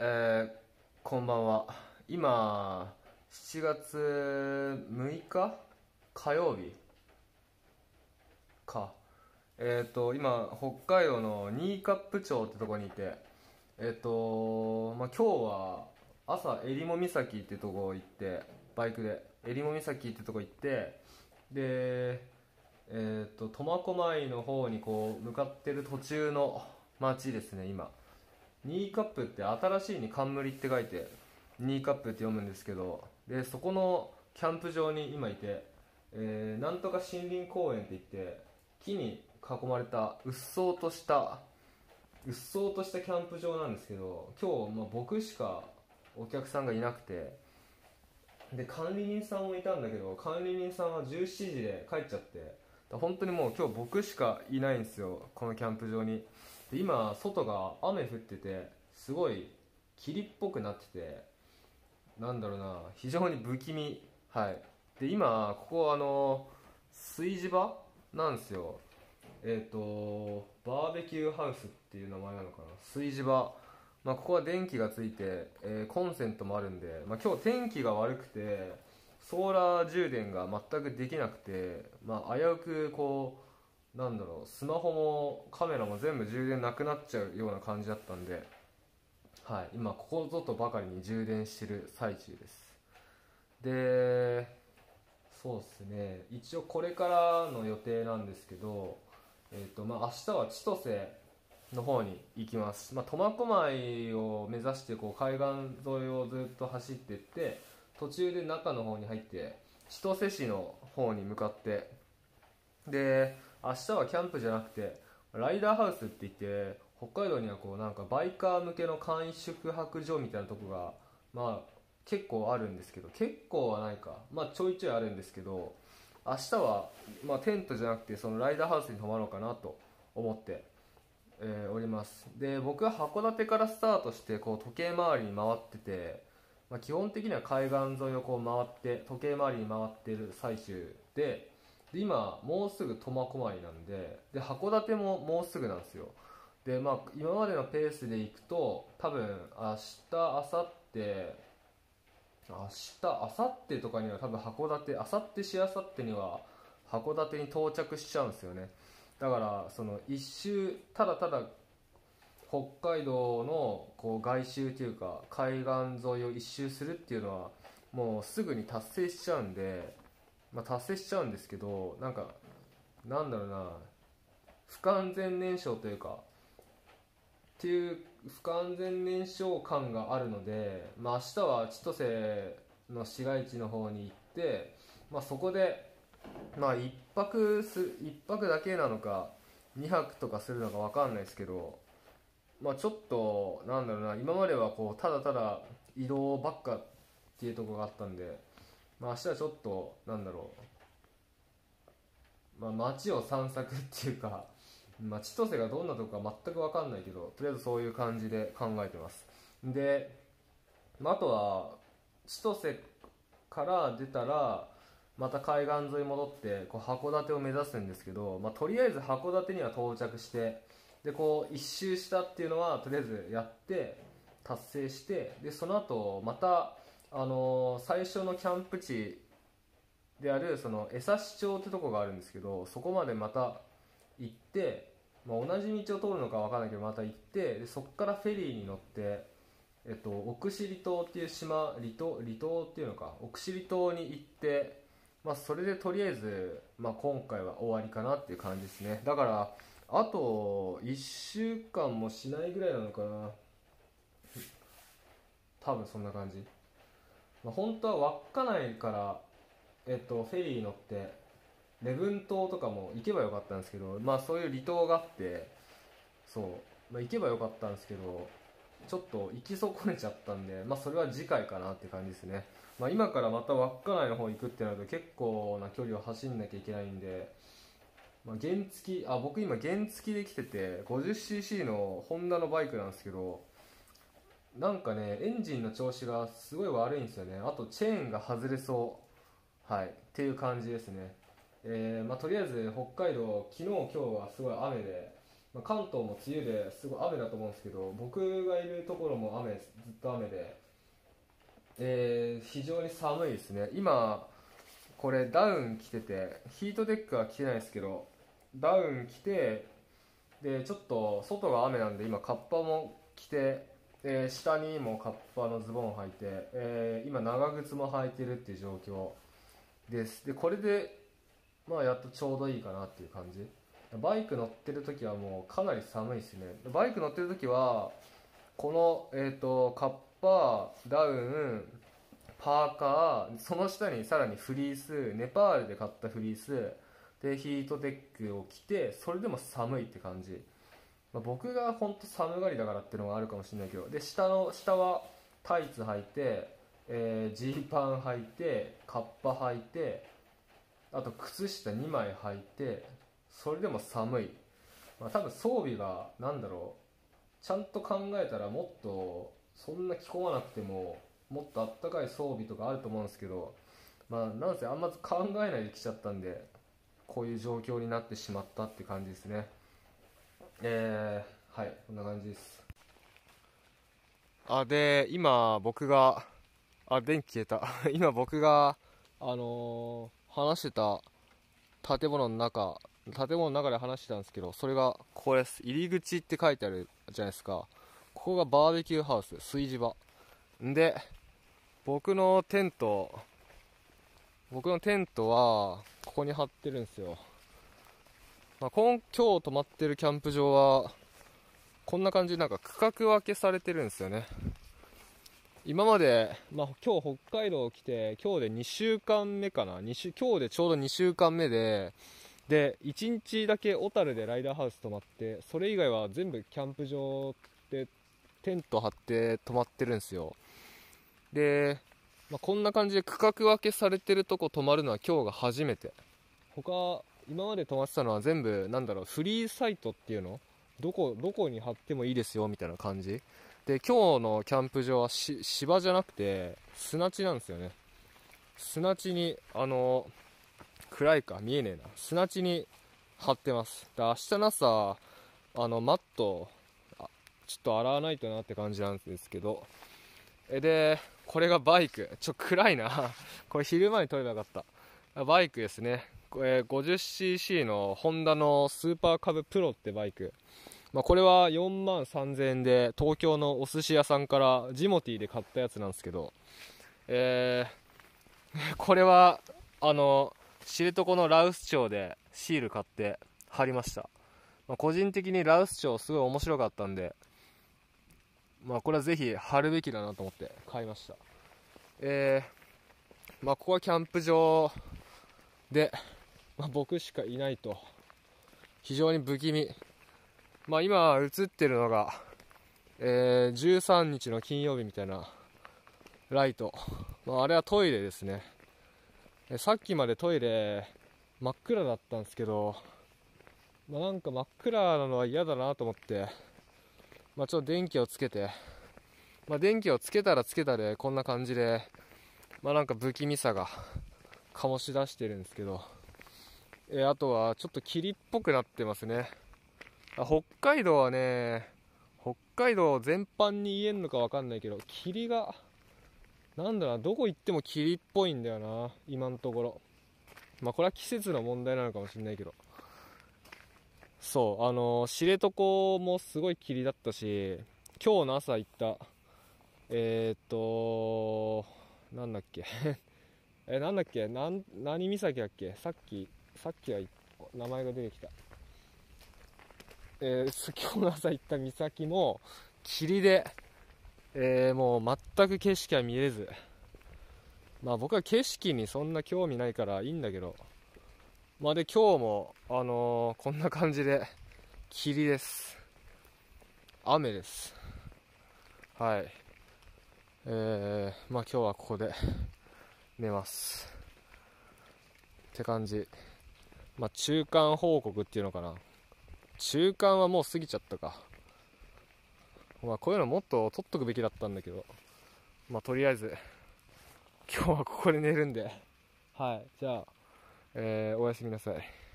えー、こんばんは。今7月6日？火曜日？か。えっ、ー、と今北海道の新冠町ってとこにいてえっ、ー、とまあ今日は朝襟裳岬ってとこ行ってバイクで。襟裳岬ってとこ行ってでえっ、と苫小牧の方にこう向かってる途中の街ですね今。ニーカップって新しいに冠って書いてニーカップって読むんですけどでそこのキャンプ場に今いて、えー、なんとか森林公園って言って木に囲まれたうっそうとしたうっそうとしたキャンプ場なんですけど今日、まあ、僕しかお客さんがいなくてで管理人さんもいたんだけど管理人さんは17時で帰っちゃって本当にもう今日僕しかいないんですよこのキャンプ場に。今外が雨降っててすごい霧っぽくなっててなんだろうな非常に不気味。はい。で今ここあの炊事場なんですよ。えっ、ー、とバーベキューハウスっていう名前なのかな。炊事場。まあ、ここは電気がついて、えー、コンセントもあるんで、まあ、今日天気が悪くてソーラー充電が全くできなくて、まあ、危うくこうなんだろうスマホもカメラも全部充電なくなっちゃうような感じだったんで、はい、今ここぞとばかりに充電してる最中です。でそうですね一応これからの予定なんですけど、えーとまあ、明日は千歳の方に行きます、まあ、苫小牧を目指してこう海岸沿いをずっと走っていって途中で中の方に入って千歳市の方に向かってで明日はキャンプじゃなくてライダーハウスって言って北海道にはこうなんかバイカー向けの簡易宿泊所みたいなとこがまあ結構あるんですけど結構はないか。まあちょいちょいあるんですけど明日はまあテントじゃなくてそのライダーハウスに泊まろうかなと思ってえー、おります。で僕は函館からスタートしてこう時計回りに回ってて、まあ、基本的には海岸沿いをこう回って時計回りに回ってる最中でで今もうすぐ苫小牧なんでで函館ももうすぐなんですよ。でまあ今までのペースでいくと多分明日明後日明日明後日とかには多分函館明後日しあさってには函館に到着しちゃうんですよね。だからその一周ただただ北海道のこう外周というか海岸沿いを一周するっていうのはもうすぐに達成しちゃうんでまあ、達成しちゃうんですけどなんかなんだろうな不完全燃焼というかっていう不完全燃焼感があるので、まあ、明日は千歳の市街地の方に行って、まあ、そこで、まあ、1泊す1泊だけなのか2泊とかするのか分かんないですけど、まあ、ちょっとなんだろうな今まではこうただただ移動ばっかっていうとこがあったんでまあ明日はちょっとなんだろう、まあ、街を散策っていうか、まあ、千歳がどんなとこか全く分かんないけどとりあえずそういう感じで考えてます。で、まあ、あとは千歳から出たらまた海岸沿い戻ってこう函館を目指すんですけど、まあ、とりあえず函館には到着してでこう一周したっていうのはとりあえずやって達成してでその後またあの最初のキャンプ地であるその江差町ってとこがあるんですけどそこまでまた行って、まあ、同じ道を通るのか分からないけどまた行ってでそこからフェリーに乗って、えっと、奥尻島っていう島離島離島っていうのか奥尻島に行って、まあ、それでとりあえず、まあ、今回は終わりかなっていう感じですね。だからあと1週間もしないぐらいなのかな。多分そんな感じ、本当は稚内から、えっと、フェリー乗って礼文島とかも行けばよかったんですけど、まあ、そういう離島があってそう、まあ、行けばよかったんですけどちょっと行き損ねちゃったんで、まあ、それは次回かなって感じですね、まあ、今からまた稚内の方行くってなると結構な距離を走んなきゃいけないんで、まあ、原付あ僕今原付で来てて 50cc のホンダのバイクなんですけどなんかねエンジンの調子がすごい悪いんですよね。あとチェーンが外れそう。はい。っていう感じですね。えー、まあ、とりあえず北海道昨日今日はすごい雨で、まあ関東も梅雨ですごい雨だと思うんですけど僕がいるところも雨ずっと雨で、えー非常に寒いですね。今これダウン着ててヒートテックは着てないですけどダウン着てでちょっと外が雨なんで今カッパも着て、えー下にもカッパのズボンを履いて、えー今長靴も履いてるっていう状況です。でこれでまあやっとちょうどいいかなっていう感じ。バイク乗ってる時はもうかなり寒いですね。バイク乗ってる時はこの、えー、とカッパダウンパーカーその下にさらにフリースネパールで買ったフリースでヒートテックを着てそれでも寒いって感じ、まあ、僕が本当寒がりだからっていうのがあるかもしれないけどで下の下はタイツ履いてえージーパン履いてカッパ履いてあと靴下2枚履いてそれでも寒い、まあ、多分装備がなんだろうちゃんと考えたらもっとそんな着込まなくてももっとあったかい装備とかあると思うんですけどまあなんせあんま考えないで来ちゃったんでこういう状況になってしまったって感じですね。えー、はいこんな感じです。あで今僕があ電気消えた。今僕があのー話してた建物の中建物の中で話してたんですけどそれがここです。入り口って書いてあるじゃないですか。ここがバーベキューハウス炊事場。で僕のテント僕のテントはここに張ってるんですよ、まあ、今今日泊まってるキャンプ場はこんな感じでなんか区画分けされてるんですよね。今まで、まあ、今日北海道来て今日で2週間目かな。2週今日でちょうど2週間目でで1日だけ小樽でライダーハウス泊まってそれ以外は全部キャンプ場でテント張って泊まってるんですよ。で、まあ、こんな感じで区画分けされてるとこ泊まるのは今日が初めて。他今まで泊まってたのは全部なんだろうフリーサイトっていうの？どこどこに貼ってもいいですよみたいな感じ？で今日のキャンプ場は芝じゃなくて砂地なんですよね。砂地にあの暗いか見えねえな。砂地に張ってます。で明日の朝あのマットあちょっと洗わないとなって感じなんですけど。えでこれがバイク。ちょ暗いな。これ昼間に撮ればよかった。バイクですね。これ 50cc のホンダのスーパーカブプロってバイク。まあ、これは4万3000円で東京のお寿司屋さんからジモティーで買ったやつなんですけど、えー これはあの知床の羅臼町でシール買って貼りました、まあ、個人的に羅臼町すごい面白かったんで、まあ、これはぜひ貼るべきだなと思って買いました。えーまあ、ここはキャンプ場で、まあ、僕しかいないと。非常に不気味。まあ、今映ってるのが、えー13日の金曜日みたいなライト、まあ、あれはトイレですね。えさっきまでトイレ真っ暗だったんですけど、まあ、なんか真っ暗なのは嫌だなと思って、まあ、ちょっと電気をつけて、まあ、電気をつけたらつけたでこんな感じで、まあ、なんか不気味さが醸し出してるんですけど、えーあとはちょっと霧っぽくなってますね。北海道はね北海道全般に言えんのか分かんないけど霧がなんだなどこ行っても霧っぽいんだよな今のところ。まあこれは季節の問題なのかもしれないけど。そうあの知床もすごい霧だったし今日の朝行ったえー、っとなんだっけ。えなんだっけなん何岬だっけさっきさっきは名前が出てきた。えー今日の朝行った岬も霧で、えーもう全く景色は見えず。まあ僕は景色にそんな興味ないからいいんだけど。まあで今日もあのーこんな感じで霧です。雨です。はい。えー、まあ今日はここで寝ます。って感じ。まあ中間報告っていうのかな。中間はもう過ぎちゃったか。まあこういうのもっと取っとくべきだったんだけど。まあとりあえず今日はここで寝るんで。はい。じゃあ、えーおやすみなさい。